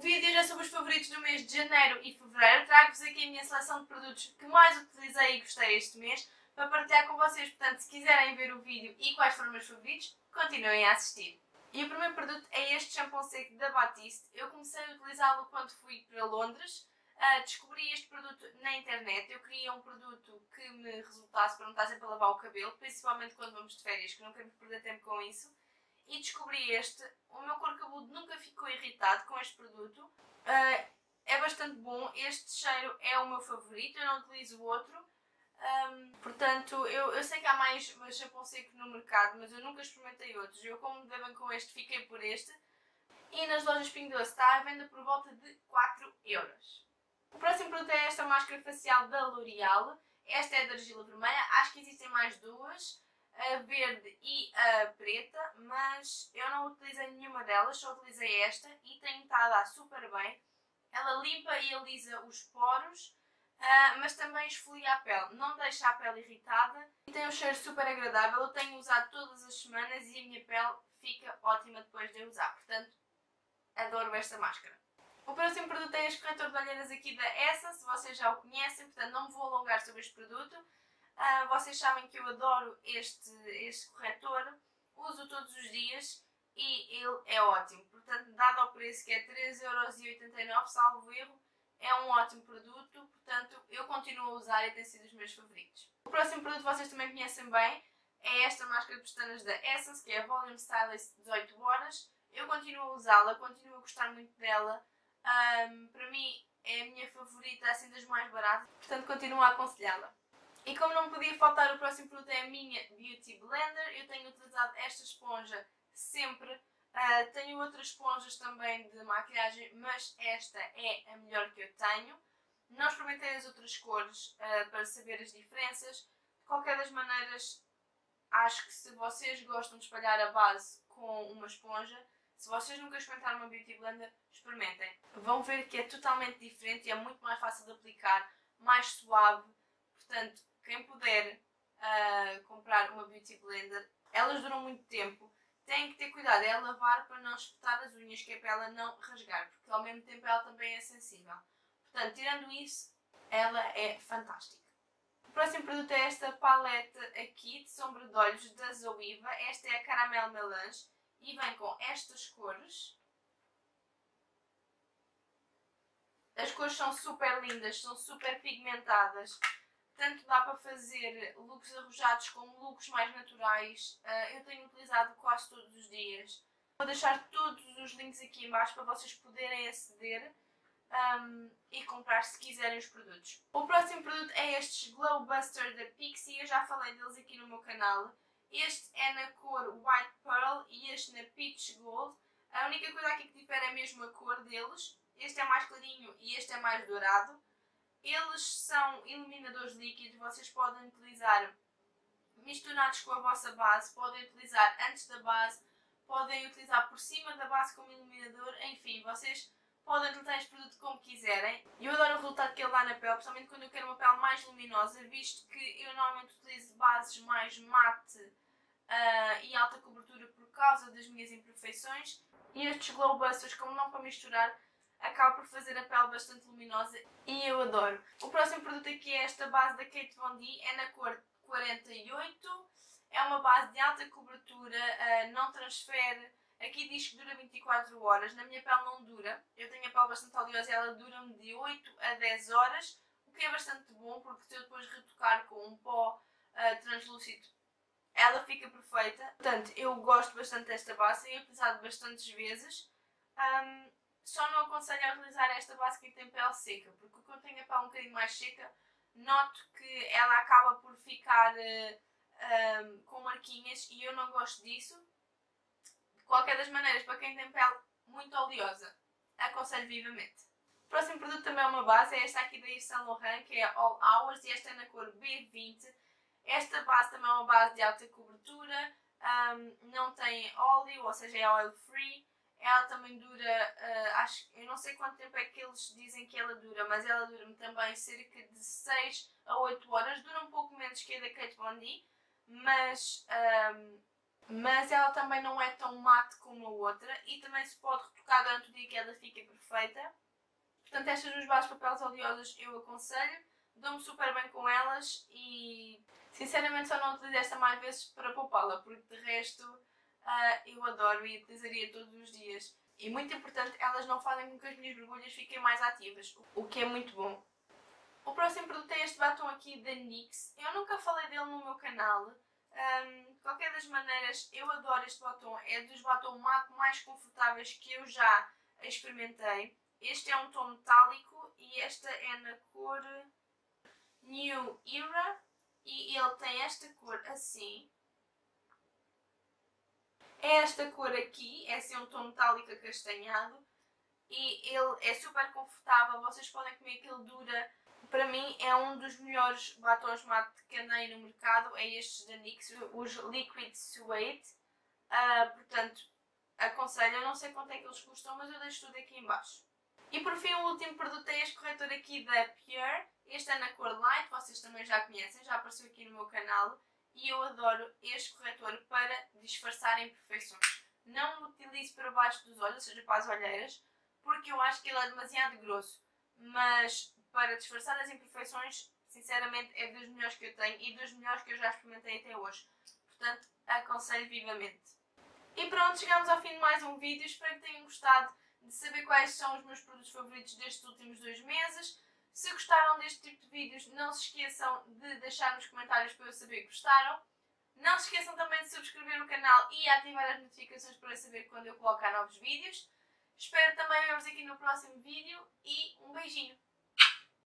O vídeo é sobre os favoritos do mês de janeiro e fevereiro. Trago-vos aqui a minha seleção de produtos que mais utilizei e gostei este mês para partilhar com vocês. Portanto, se quiserem ver o vídeo e quais foram os meus favoritos, continuem a assistir. E o primeiro produto é este shampoo seco da Batiste. Eu comecei a utilizá-lo quando fui para Londres. Uh, descobri este produto na internet. Eu queria um produto que me resultasse para não estar sempre a lavar o cabelo, principalmente quando vamos de férias, que não queremos perder tempo com isso e descobri este. O meu cor cabeludo nunca ficou irritado com este produto. Uh, é bastante bom. Este cheiro é o meu favorito, eu não utilizo outro. Um, portanto, eu, eu sei que há mais shampoo seco no mercado, mas eu nunca experimentei outros. Eu, como devem com este, fiquei por este. E nas lojas Ping Doce está à venda por volta de 4 euros. O próximo produto é esta máscara facial da L'Oreal. Esta é da argila vermelha, acho que existem mais duas a verde e a preta, mas eu não utilizei nenhuma delas, só utilizei esta e tem estado a dar super bem. Ela limpa e alisa os poros, uh, mas também esfolia a pele, não deixa a pele irritada e tem um cheiro super agradável. Eu tenho usado todas as semanas e a minha pele fica ótima depois de usar, portanto adoro esta máscara. O próximo produto é este corretor de olheiras aqui da Essence, vocês já o conhecem, portanto não me vou alongar sobre este produto. Uh, vocês sabem que eu adoro este, este corretor, uso todos os dias e ele é ótimo. Portanto, dado ao preço que é 3,89€, salvo erro, é um ótimo produto, portanto eu continuo a usar e tem sido os meus favoritos. O próximo produto vocês também conhecem bem, é esta máscara de pestanas da Essence, que é a Volume Stylist 18 horas. Eu continuo a usá-la, continuo a gostar muito dela. Um, para mim é a minha favorita, assim das mais baratas, portanto continuo a aconselhá-la. E como não podia faltar, o próximo produto é a minha Beauty Blender. Eu tenho utilizado esta esponja sempre. Uh, tenho outras esponjas também de maquilhagem, mas esta é a melhor que eu tenho. Não experimentei as outras cores uh, para saber as diferenças. De qualquer das maneiras, acho que se vocês gostam de espalhar a base com uma esponja, se vocês nunca experimentaram uma Beauty Blender, experimentem. Vão ver que é totalmente diferente e é muito mais fácil de aplicar, mais suave. Portanto, quem puder uh, comprar uma Beauty Blender, elas duram muito tempo. Tem que ter cuidado, é lavar para não espetar as unhas, que é para ela não rasgar, porque ao mesmo tempo ela também é sensível. Portanto, tirando isso, ela é fantástica. O próximo produto é esta paleta aqui de sombra de olhos da Zoiva. Esta é a Caramel Melange e vem com estas cores. As cores são super lindas, são super pigmentadas tanto dá para fazer looks arrojados como looks mais naturais. Uh, eu tenho utilizado quase todos os dias. Vou deixar todos os links aqui embaixo para vocês poderem aceder um, e comprar se quiserem os produtos. O próximo produto é estes Glow Buster da Pixie. Eu já falei deles aqui no meu canal. Este é na cor White Pearl e este na Peach Gold. A única coisa aqui que difere é mesmo a cor deles. Este é mais clarinho e este é mais dourado. Eles são iluminadores líquidos, vocês podem utilizar misturados com a vossa base, podem utilizar antes da base, podem utilizar por cima da base como iluminador, enfim, vocês podem utilizar este produto como quiserem. Eu adoro o resultado que ele dá na pele, principalmente quando eu quero uma pele mais luminosa, visto que eu normalmente utilizo bases mais mate uh, e alta cobertura por causa das minhas imperfeições. E estes Glow Busters, como não para misturar, acaba por fazer a pele bastante luminosa e eu adoro. O próximo produto aqui é esta base da Kate Von D, é na cor 48, é uma base de alta cobertura, uh, não transfere, aqui diz que dura 24 horas, na minha pele não dura, eu tenho a pele bastante oleosa e ela dura-me de 8 a 10 horas, o que é bastante bom porque se eu depois retocar com um pó uh, translúcido ela fica perfeita. Portanto, eu gosto bastante desta base, tenho utilizado bastantes vezes. Um, só não aconselho a utilizar esta base que tem pele seca, porque quando tenho a pele um bocadinho mais seca, noto que ela acaba por ficar uh, eh, um, com marquinhas e eu não gosto disso. De qualquer das maneiras, para quem tem pele muito oleosa, aconselho vivamente. O próximo produto também é uma base, é esta aqui da Yves Saint Laurent, que é All Hours, e esta é na cor B20. Esta base também é uma base de alta cobertura, um, não tem óleo, ou seja, é oil free. Ela também dura, uh, acho, eu não sei quanto tempo é que eles dizem que ela dura, mas ela dura-me também cerca de 6 a 8 horas. Dura um pouco menos que a da Kate Von D, mas um, mas ela também não é tão mate como a outra e também se pode retocar durante o dia que ela fica perfeita. Portanto, estas duas de papéis oleosas eu aconselho, dou-me super bem com elas e sinceramente só não utilizo esta mais vezes para poupá-la, porque de resto uh, eu adoro e utilizaria todos os dias. E muito importante, elas não fazem com que as minhas borbulhas fiquem mais ativas, o que é muito bom. O próximo produto é este batom aqui da NYX. Eu nunca falei dele no meu canal. Um, de qualquer das maneiras, eu adoro este batom. É dos batom mais confortáveis que eu já experimentei. Este é um tom metálico e esta é na cor New Era. E ele tem esta cor assim. É esta cor aqui, é assim um tom metálico acastanhado e ele é super confortável, vocês podem comer que ele dura. Para mim é um dos melhores batons mate que andei no mercado, é estes da NYX, os Liquid Suede. Uh, portanto, aconselho, eu não sei quanto é que eles custam, mas eu deixo tudo aqui em baixo. E por fim o último produto é este corretor aqui da Pure. Este é na cor Light, vocês também já conhecem, já apareceu aqui no meu canal e eu adoro este corretor para disfarçar imperfeições. Não o utilizo para baixo dos olhos, ou seja, para as olheiras, porque eu acho que ele é demasiado grosso. Mas para disfarçar as imperfeições, sinceramente, é dos melhores que eu tenho e dos melhores que eu já experimentei até hoje. Portanto, aconselho vivamente. E pronto, chegamos ao fim de mais um vídeo. Espero que tenham gostado de saber quais são os meus produtos favoritos destes últimos dois meses. Se gostaram deste tipo de vídeos, não se esqueçam de deixar nos comentários para eu saber que gostaram. Não se esqueçam também de subscrever o canal e ativar as notificações para saber quando eu colocar novos vídeos. Espero também ver-vos aqui no próximo vídeo e um beijinho!